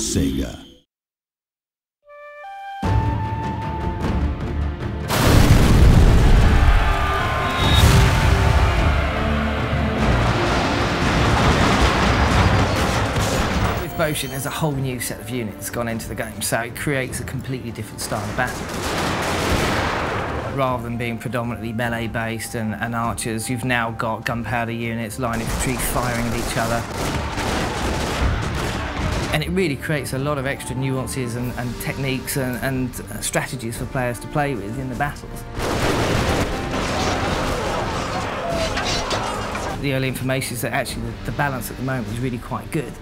Sega. With Boshin, there's a whole new set of units gone into the game, so it creates a completely different style of battle. Rather than being predominantly melee based and, and archers, you've now got gunpowder units, line infantry firing at each other. And it really creates a lot of extra nuances and, and techniques and, and uh, strategies for players to play with in the battles. The early information is that actually the, the balance at the moment is really quite good.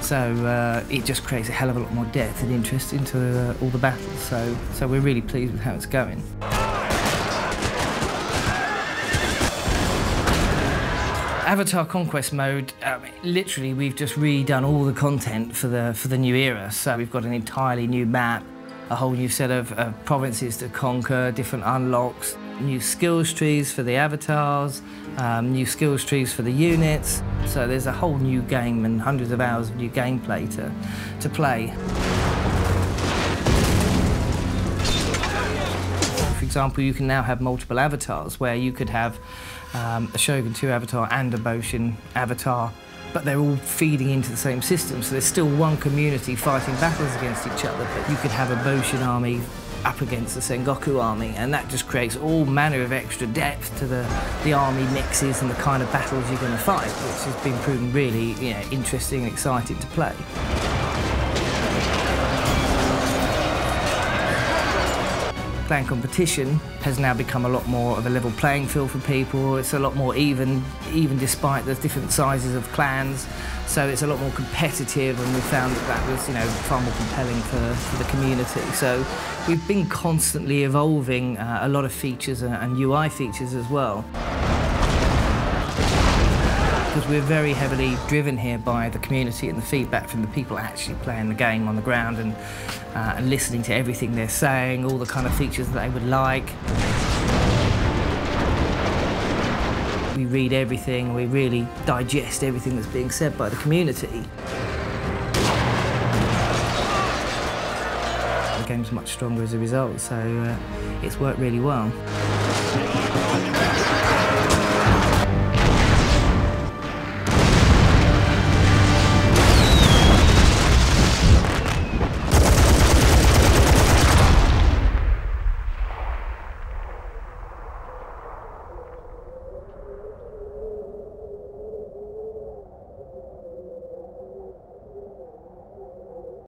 So uh, it just creates a hell of a lot more depth and interest into uh, all the battles. So, so we're really pleased with how it's going. Avatar Conquest mode, um, literally we've just redone all the content for the for the new era. So we've got an entirely new map, a whole new set of uh, provinces to conquer, different unlocks, new skills trees for the avatars, um, new skills trees for the units. So there's a whole new game and hundreds of hours of new gameplay to, to play. Example, you can now have multiple avatars where you could have um, a Shogun 2 avatar and a Boshin avatar, but they're all feeding into the same system. So there's still one community fighting battles against each other, but you could have a Boshin army up against the Sengoku army, and that just creates all manner of extra depth to the, the army mixes and the kind of battles you're going to fight, which has been proven really you know, interesting and exciting to play. Clan competition has now become a lot more of a level playing field for people. It's a lot more even, even despite the different sizes of clans. So it's a lot more competitive, and we found that that was, you know, far more compelling for, for the community. So we've been constantly evolving uh, a lot of features and, and UI features as well because we're very heavily driven here by the community and the feedback from the people actually playing the game on the ground and, uh, and listening to everything they're saying, all the kind of features that they would like. We read everything, we really digest everything that's being said by the community. The game's much stronger as a result, so uh, it's worked really well.